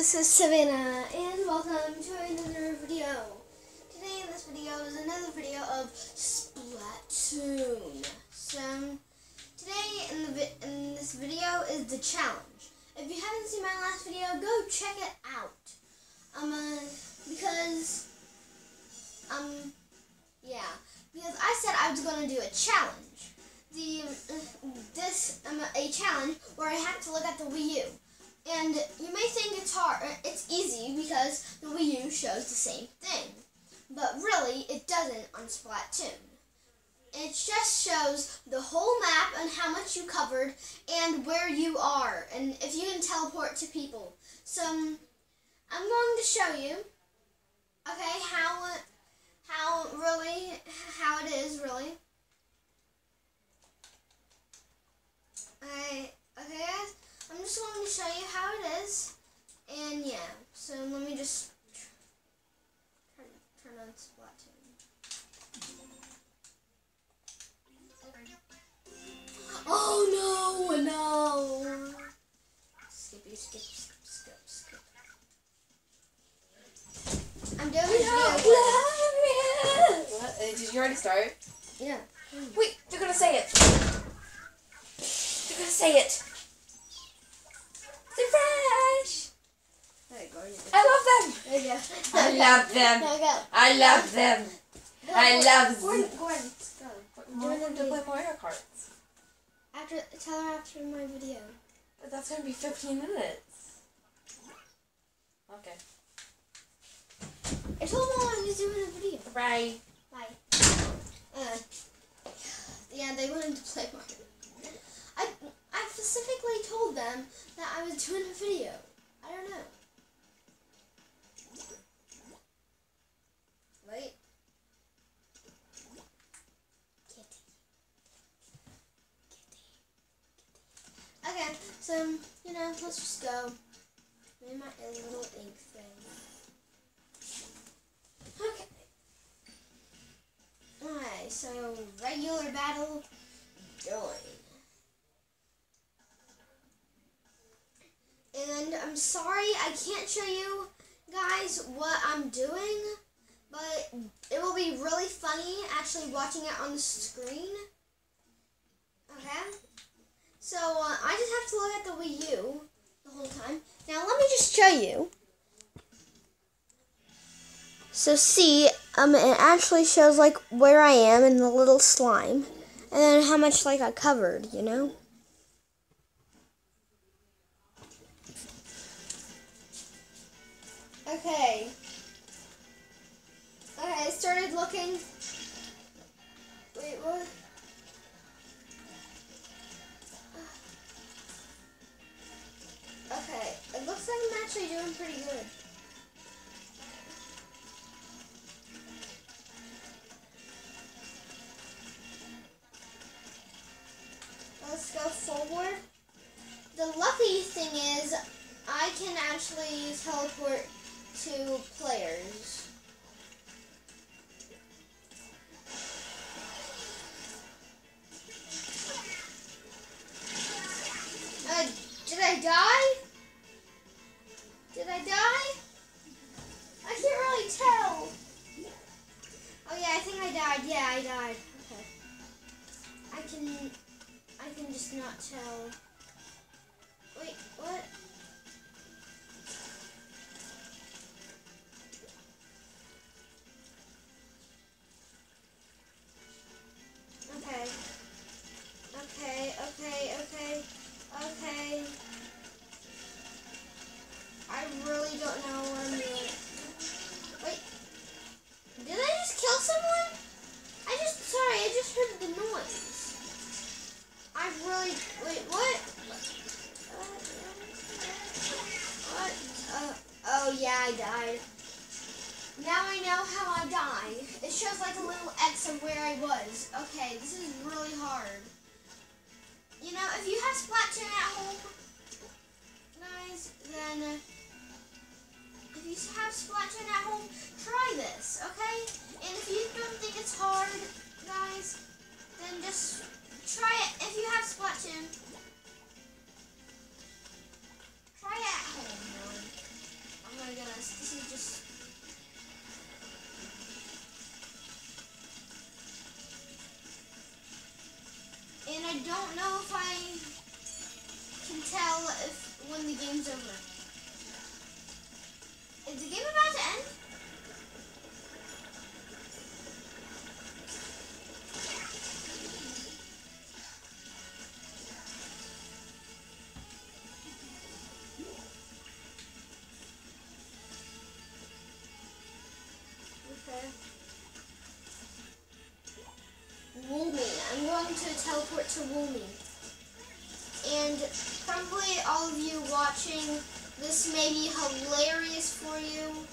this is Savannah, and welcome to another video. Today in this video is another video of Splatoon. So, today in, the in this video is the challenge. If you haven't seen my last video, go check it out. Um, uh, because, um, yeah, because I said I was going to do a challenge. The, uh, this, um, a challenge where I have to look at the Wii U. And you may think it's hard, it's easy because the Wii U shows the same thing. But really, it doesn't on Splatoon. It just shows the whole map and how much you covered and where you are and if you can teleport to people. So, um, I'm going to show you, okay, how, how really, how it is really. I, okay guys? I'm just going to show you how it is. And yeah, so let me just turn, turn on Splatoon. Oh no, no. Skippy, skip, skip, skip, skip. I'm doing video. What? Uh, Did you already start? Yeah. Wait, you're gonna say it. You're gonna say it. Say fresh. There you go. you I love them. There you go. I love them. There you go. I love them. I love Gordon, them. Gordon, let's go. More than to play Mario Kart. After, tell her after my video. But that's gonna be 15 minutes. Okay. I told mom I was doing a video. Bye. Bye. Uh, yeah, they wanted to play Mario. I I specifically told them that I was doing a video. I don't know. Wait. Kitty. Kitty. Okay, so you know, let's just go. Maybe my little ink thing. Okay. Alright, so regular battle going. And I'm sorry I can't show you guys what I'm doing, but it will be really funny actually watching it on the screen. Okay? So uh, I just have to look at the Wii U the whole time. Now let me just show you. So see, um, it actually shows like where I am in the little slime, and then how much like I covered, you know. Okay. Okay, I started looking. Wait, what? Okay, it looks like I'm actually doing pretty good. I died. Okay. I can I can just not tell. Wait, what? Okay. Okay, okay, okay, okay. I really don't know watching at home, guys, then if you have Splatoon at home, try this, okay? And if you don't think it's hard, guys, then just try it. If you have Splatoon, try it at home. Really. Oh my goodness, this is just. And I don't know if I can tell if when the game's over. Is the game about to end? Okay. Woomy. I'm going to teleport to Woomy. And probably all of you watching this may be hilarious for you.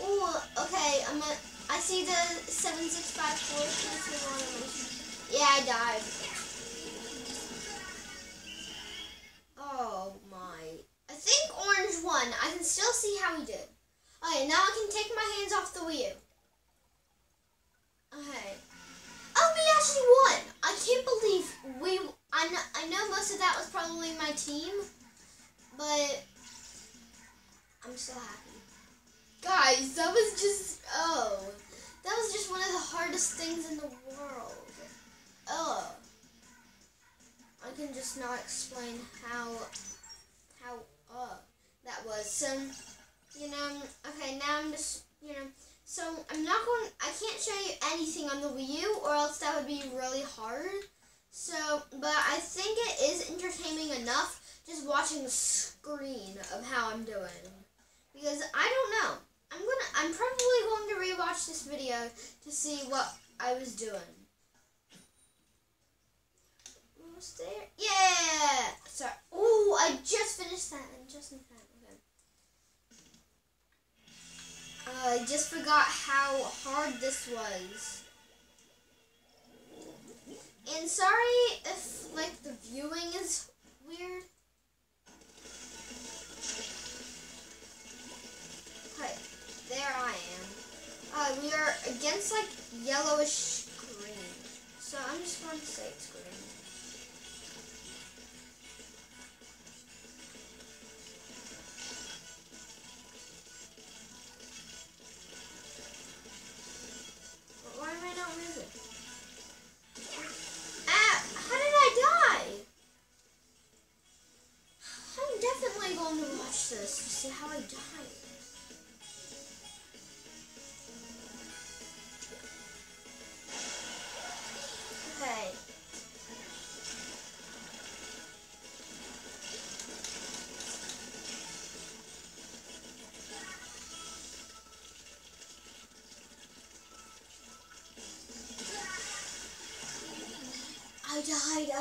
Oh, okay. I'm a, I see the 7654. Yeah, I died. Oh my. I think Orange won. I can still see how he did. Okay, now I can take my hands off the Wii U. Okay. Oh, we actually won! I can't believe we. I know, I know most of that was probably my team, but I'm so happy. Guys, that was just. Oh. That was just one of the hardest things in the world. Oh. I can just not explain how. How. Uh, that was. So, you know, okay, now I'm just. You know. So I'm not going. I can't show you anything on the Wii U, or else that would be really hard. So, but I think it is entertaining enough just watching the screen of how I'm doing, because I don't know. I'm gonna. I'm probably going to rewatch this video to see what I was doing. Almost there. Yeah. Sorry. Oh, I just finished that. I'm just in time. Okay. Uh, I just forgot how hard this was. And sorry if like the viewing is weird. Okay, there I am. Uh, we are against like yellowish green. So I'm just going to say it's green.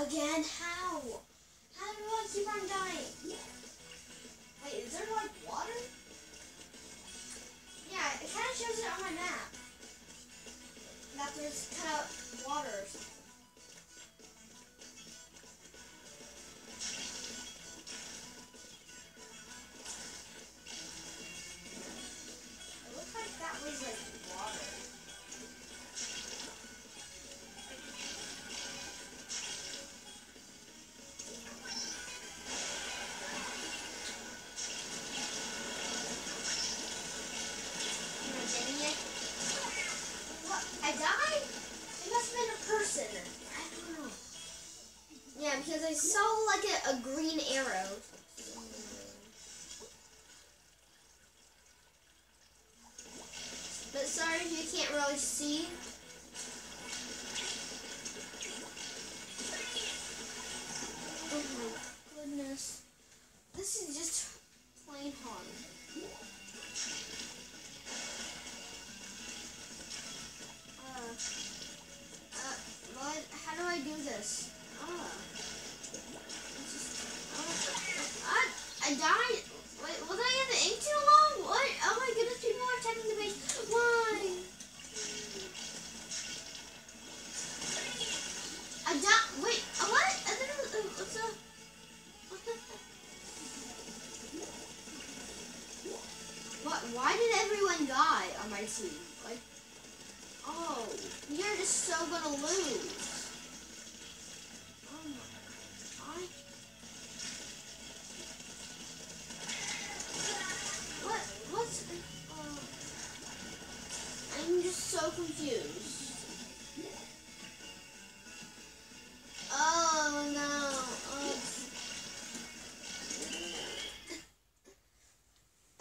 Again. Saw like a, a green arrow. But sorry if you can't really see. Oh. You're just so gonna lose. Oh my god. What? What's... Uh, I'm just so confused. Oh no. Oh.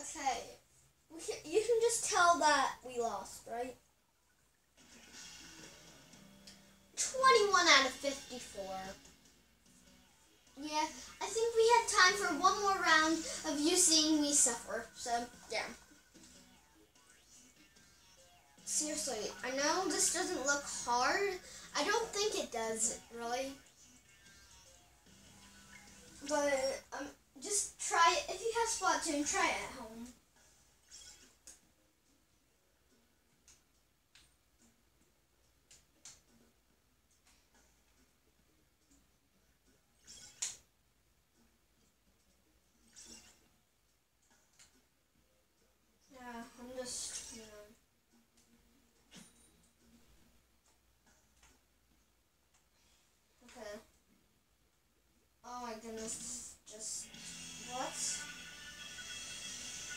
Okay. Can, you can just tell that we lost, right? 51 out of 54. Yeah, I think we have time for one more round of you seeing me suffer. So, yeah. Seriously, I know this doesn't look hard. I don't think it does, really. But, um, just try it. If you have Splatoon, try it at home.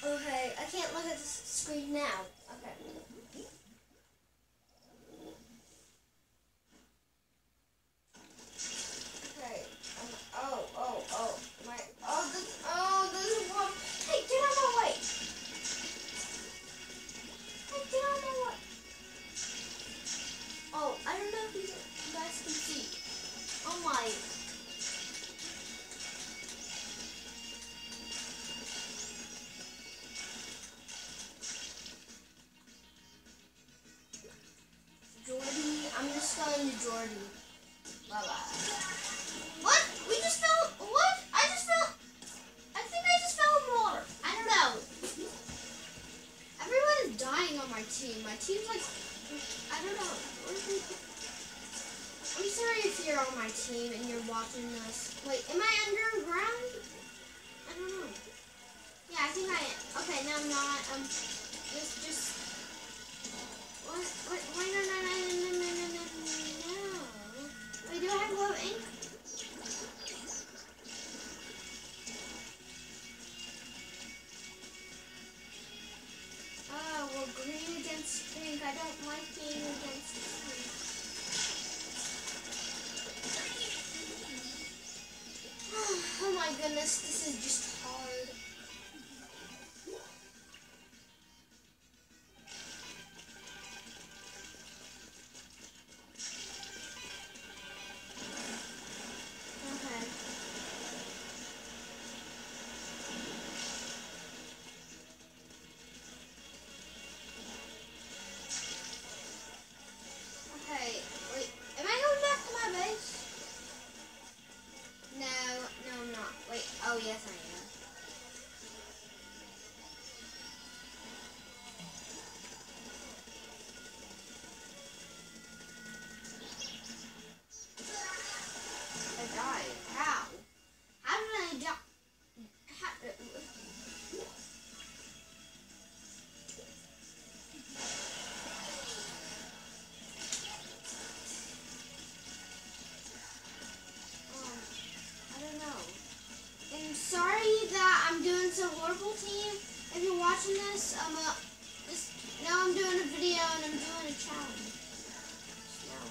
Okay, I can't look at the screen now. Okay. Jordy. Bye bye. What? We just fell. What? I just fell. I think I just fell in water. I don't know. Everyone is dying on my team. My team's like. I don't know. What? I'm sorry if you're on my team and you're watching this. Wait, am I underground? I don't know. Yeah, I think I am. Okay, no, I'm not. Um, just, just. What? Wait, wait, no, no, no, no, no, no, no, no, no. Wait, do I have ink? Oh, ah, well, green against pink. I don't like being against pink. Oh my goodness, this is just I'm uh, just now I'm doing a video and I'm doing a challenge. Yeah.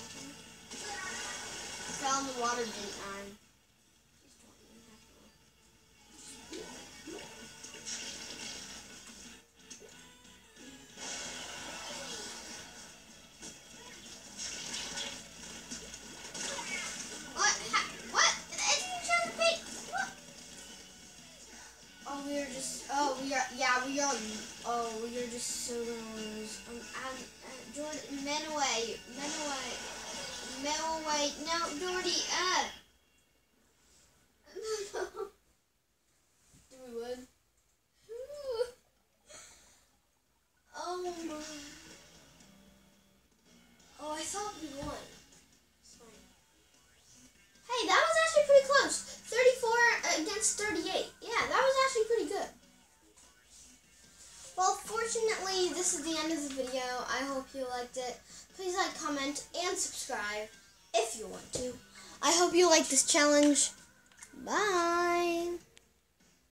Fell in the water, didn't? Like this challenge.